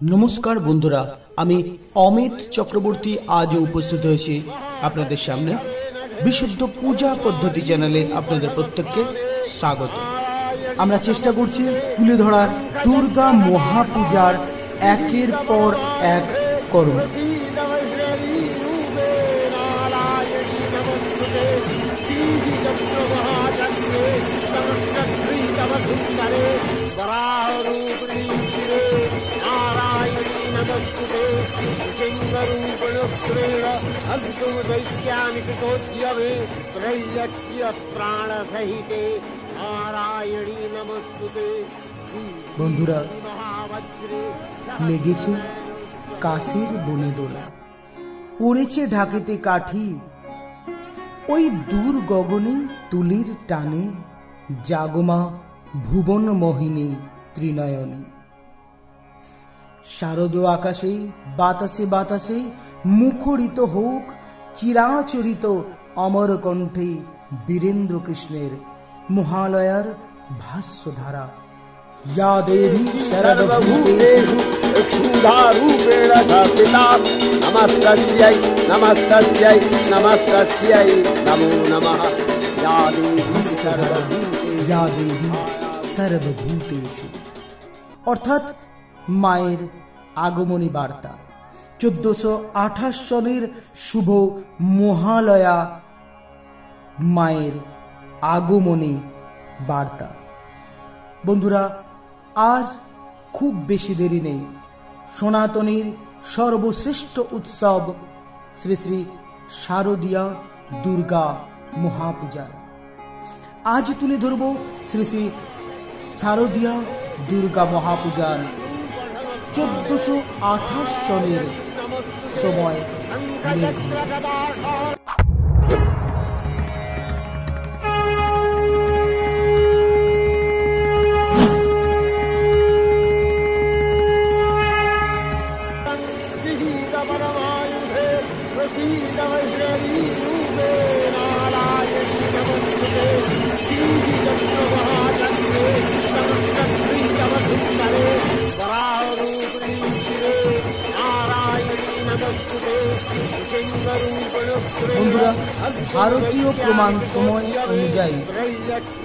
নমস্কার বন্ধুরা, আমি অমিত চক্রবর্তী আজও উপস্থিত হয়েছি আপনাদের সামনে। বিশুদ্ধ পূজা পদ্ধতি চ্যানেলে আপনাদের প্রত্যেককে স্বাগত। আমরা চেষ্টা করছি তুলে ধরার দুর্গা মহাপূজার একের পর এক কর্ম दैत्यामिकोद्यमे त्रैलक्ष्य प्राणसहिते नारायणी नमस्तुते বন্ধুরা महावज्रे লেগেছে কাশির বনে দোলা পড়েছে ঢাকেতে কাঠি ওই দূর গগনে তুলির টানে জাগমা ভুবন মোহিনী ত্রিনয়নী শারদ আকাশে বাতাসে বাতাসে মুখরিত হোক চিরাচরিত অমর কণ্ঠে বীরেন্দ্র কৃষ্ণের মহালয়ার ভাষ্যধারা या देवी शरदभूतेषु क्षुधारूपेण অর্থাৎ মায়ের আগমনী বার্তা। চোদ্দশো আঠাশ সনের শুভ মহালয়া মায়ের আগমনী বার্তা। বন্ধুরা, আর খুব বেশি দেরি নেই। সনাতনীর সর্বশ্রেষ্ঠ উৎসব শ্রী শ্রী শারদীয়া দুর্গা মহাপূজার আজ তুলে ধরব শ্রী শ্রী শারদীয়া দুর্গা মহাপূজার চোদ্দশো আঠাশ সনের সময় ভারতীয় প্রমাণ সময় অনুযায়ী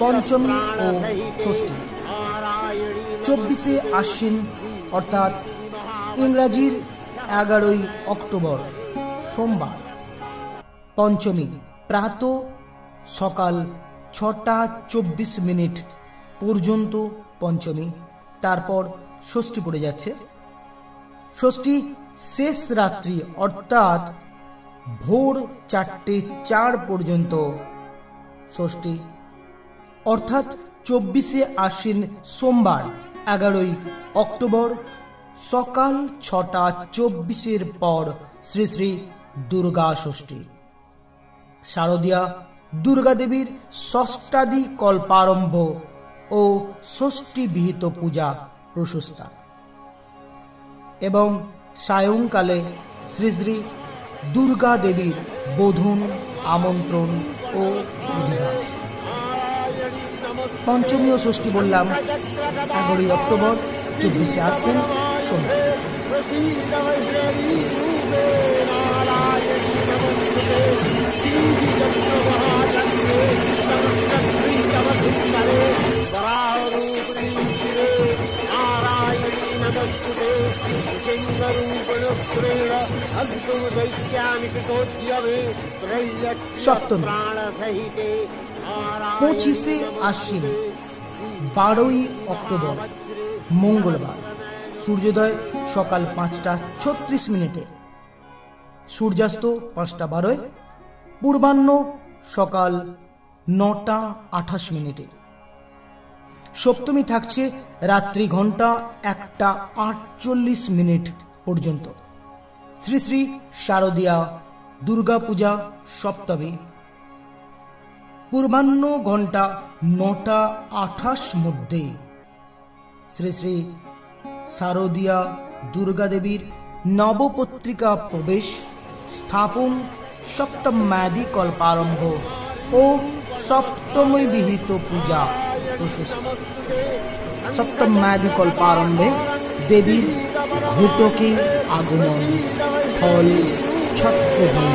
পঞ্চমী ও ষষ্ঠী। চব্বিশে আশ্বিন, অর্থাৎ ইংরাজির এগারোই অক্টোবর, সোমবার। পঞ্চমী, প্রাত সকাল ছটা চব্বিশ মিনিট পর্যন্ত পঞ্চমী, তারপর ষষ্ঠী পড়ে যাচ্ছে। ষষ্ঠী শেষ রাত্রি, অর্থাৎ ভোর চারটে চার পর্যন্ত। ষষ্ঠী। অর্থাৎ চব্বিশে আশ্বিন সোমবার, এগারোই অক্টোবর, সকাল ছটা চব্বিশের পর শ্রী শ্রী দুর্গা ষষ্ঠী। শারদীয়া দুর্গা দেবীর ষষ্ঠাদি কল্পারম্ভ ও ষষ্ঠী বিহিত পূজা প্রশস্তা। এবং সায়ংকালে শ্রী শ্রী দুর্গা দেবীর বোধন, আমন্ত্রণ ও অধিবাস। পঞ্চমী ও ষষ্ঠী বললাম, এগারোই অক্টোবর, চব্বিশে আসছেন সোমবার। সপ্তমী। পঁচিশে আশ্বিন বারোই অক্টোবর মঙ্গলবার। সূর্যোদয় সকাল পাঁচটা ছত্রিশ মিনিটে। সূর্যাস্ত পাঁচটা বারোয় পূর্বাহ্ন সকাল নটা আঠাশ মিনিটে। সপ্তমী থাকছে রাত্রি ঘণ্টা একটা আটচল্লিশ মিনিট পর্যন্ত। শ্রী শ্রী শারদীয়া দুর্গাপূজা সপ্তমী। পূর্বাহ্ন ঘণ্টা নটা আঠাশ মধ্যে। শ্রী শ্রী শারদীয়া দুর্গাদেবীর নবপত্রিকা প্রবেশ, স্থাপন সপ্তম ম্যাদি কল্পারম্ভ ও সপ্তমী বিহিত পূজা সপ্তম ম্যাদি কল্পারম্ভে দেবীর ঘটকে আগমন, ফল ছত্রভূমি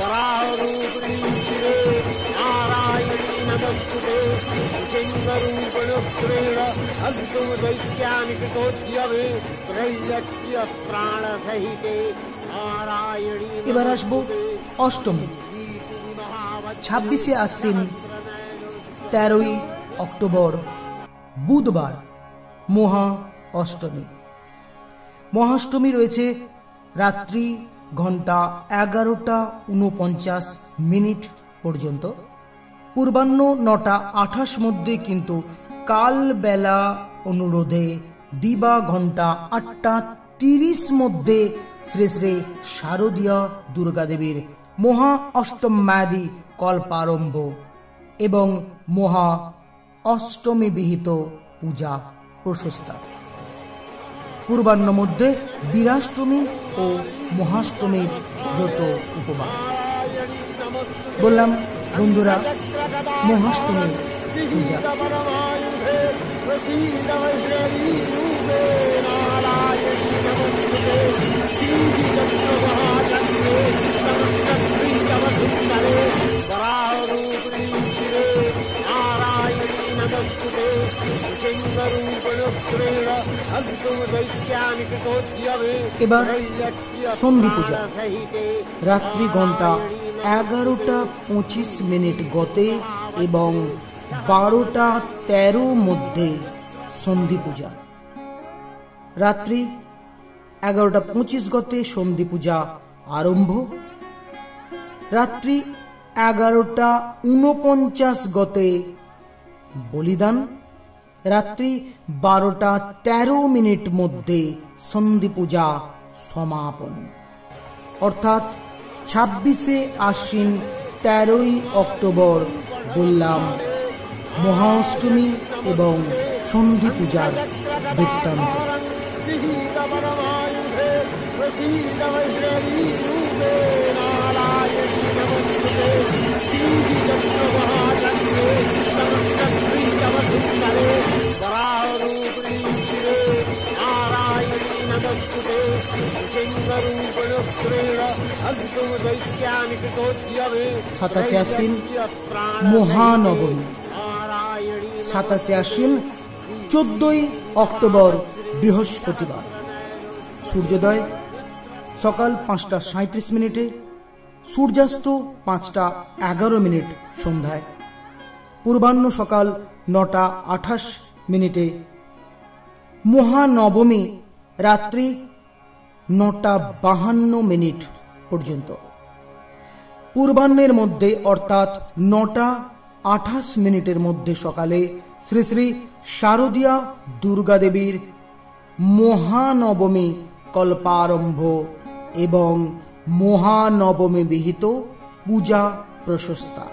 वराहरूपिणी शिवे नारायणी नमस्तुते सिंहरूपणुत्रेण अन्तुम दैत्यानिकृतोद्यमे त्रैलक्ष्य प्राणसहिते नारायणी এবার আসবো অষ্টমী ছাব্বিশে আশ্বিন তেরোই অক্টোবর বুধবার, মহা অষ্টমী। মহাষ্টমী রয়েছে রাত্রি ঘণ্টা এগারোটা উনপঞ্চাশ মিনিট পর্যন্ত। পূর্বাহ্ন নটা আঠাশ মধ্যে কিন্তু কালবেলা অনুরোধে দিবা ঘণ্টা আটটা তিরিশ মধ্যে শ্রী শ্রী শারদীয় দুর্গাদেবীর মহা অষ্টম্যাদি কল্পারম্ভ এবং মহা অষ্টমী বিহিত পূজা প্রশস্তা। পূর্বাহ্ন মধ্যে বীরাষ্টমী ও মহাষ্টমীর ব্রত উপবাস। বললাম, বন্ধুরা, মহাষ্টমী পূজা। নারায়ণ এবার সন্ধি পূজা। রাত্রি ঘণ্টা এগারোটা পঁচিশ মিনিট গতে এবং বারোটা তেরো মধ্যে সন্ধি পূজা। রাত্রি এগারোটা পঁচিশ গতে সন্ধি পূজা আরম্ভ। রাত্রি এগারোটা উনপঞ্চাশ গতে বলিদান। রাত্রি বারোটা তেরো মিনিট মধ্যে সন্ধি পূজা সমাপন অর্থাৎ ছাব্বিশে আশ্বিন তেরোই অক্টোবর বললাম মহাষ্টমী এবং সন্ধি পূজার বৃত্তান্ত Thank you. সাতাশে আশ্বিন মহানবমী। সাতাশে আশ্বিন চোদ্দই অক্টোবর বৃহস্পতিবার। সূর্যোদয় সকাল পাঁচটা সাঁত্রিশ মিনিটে, সূর্যাস্ত পাঁচটা এগারো মিনিট সন্ধ্যায়। পূর্বাহ্ন সকাল নটা আঠাশ মিনিটে, মহানবমী রাত্রি নটা বাহান্ন মিনিট পর্যন্ত। পূর্বাহ্নের মধ্যে, অর্থাৎ নটা আঠাশ মিনিটের মধ্যে সকালে শ্রী শ্রী শারদীয়া দুর্গাদেবীর মহানবমী কল্পারম্ভ এবং মহানবমী বিহিত পূজা প্রশস্তা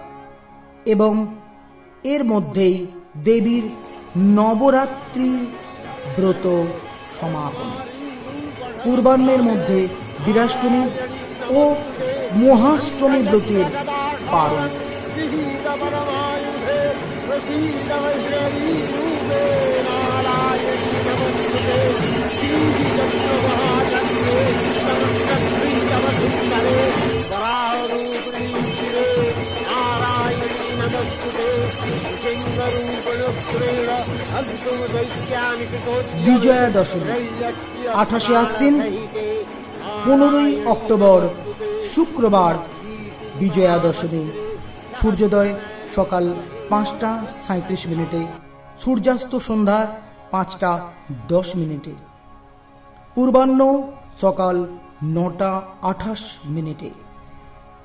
এবং এর মধ্যেই দেবীর নবরাত্রি ব্রত সমাপন। পূর্বাহ্নের মধ্যে বীরাষ্টমী ও মহাশ্রমী ব্রতের পারণ। বিজয়া দশমী আঠাশে আশ্বিন পনেরোই অক্টোবর, শুক্রবার বিজয়া দশমী সূর্যোদয় সকাল পাঁচটা সাঁত্রিশ মিনিটে, সূর্যাস্ত সন্ধ্যা পাঁচটা দশ মিনিটে। পূর্বাহ্ন সকাল নটা আঠাশ মিনিটে।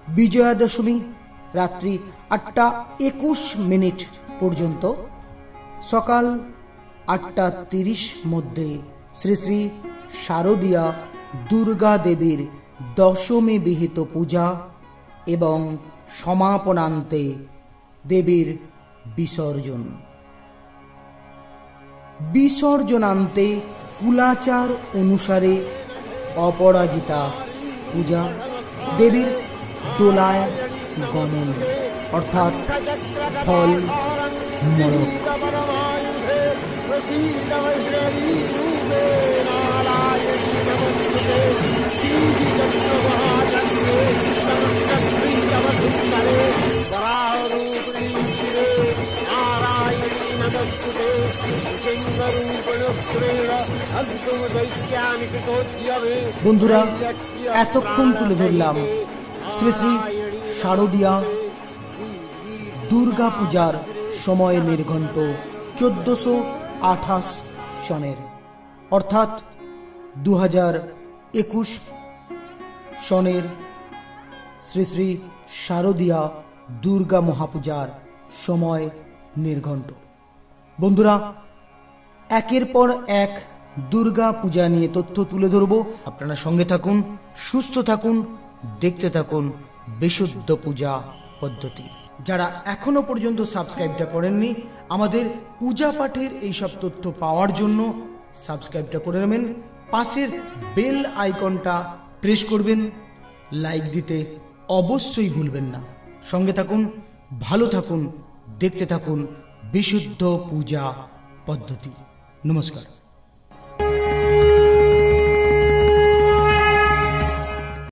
বিজয়া দশমী রাত্রি আটটা একুশ মিনিট পর্যন্ত। সকাল আটটা তিরিশ মধ্যে শ্রী শ্রী শারদীয়া দুর্গা দেবীর দশমী বিহিত পূজা এবং সমাপনান্তে দেবীর বিসর্জন। বিসর্জনান্তে কুলাচার অনুসারে অপরাজিতা পূজা, দেবীর দোলায় গমন, অর্থাৎ ফল, মরক। বন্ধুরা, এতক্ষণ তুলে ধরলাম শ্রী শ্রী শারদিয়া দুর্গা পূজার সময় নির্ঘণ্ট চোদ্দশো আঠাশ সনের। অর্থাৎ দু একুশ সনের শ্রী শ্রী শারদীয়া দুর্গা মহাপূজার সময় নির্ঘণ্ট। বন্ধুরা, একের পর এক দুর্গা পূজা নিয়ে তথ্য তুলে ধরব। আপনারা সঙ্গে থাকুন, সুস্থ থাকুন, দেখতে থাকুন বিশুদ্ধ পূজা পদ্ধতি। যারা এখনও পর্যন্ত সাবস্ক্রাইবটা করেননি, আমাদের পূজা পাঠের এইসব তথ্য পাওয়ার জন্য সাবস্ক্রাইবটা করে নেবেন। পাশের বেল আইকনটা প্রেস করবেন, লাইক দিতে অবশ্যই ভুলবেন না। সঙ্গে থাকুন, ভালো থাকুন, দেখতে থাকুন বিশুদ্ধ পূজা পদ্ধতি। নমস্কার।